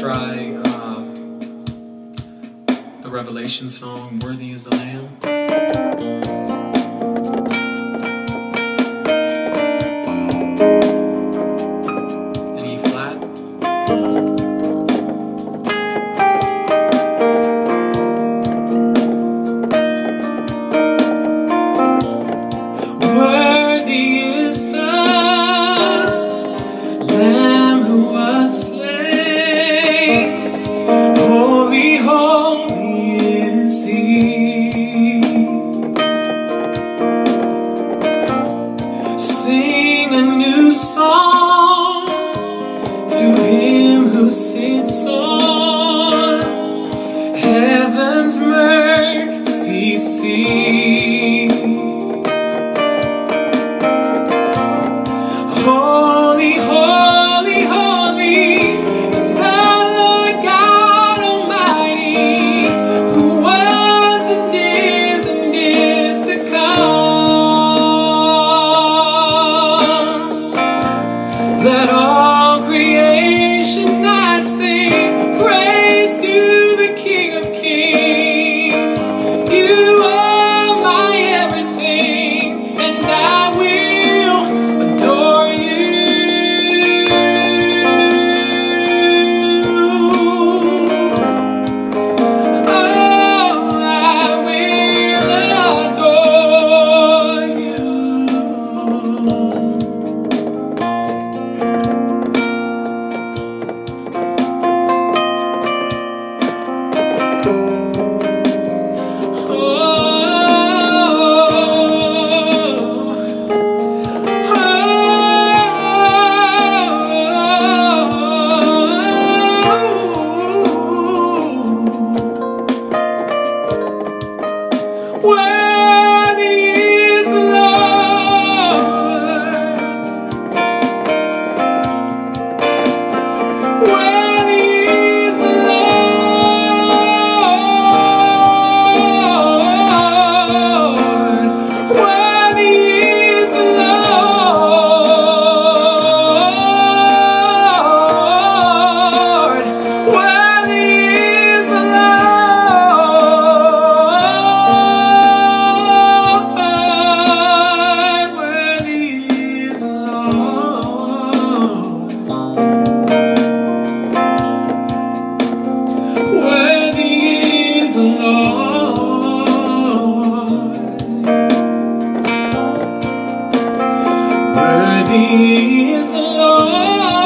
try uh, the Revelation song, Worthy is the Lamb. In E who heaven's mercy seat. Holy, holy, holy the Lord God Almighty, who was and is and is to come. Let all creation nascem. Worthy Worthy is the Lord.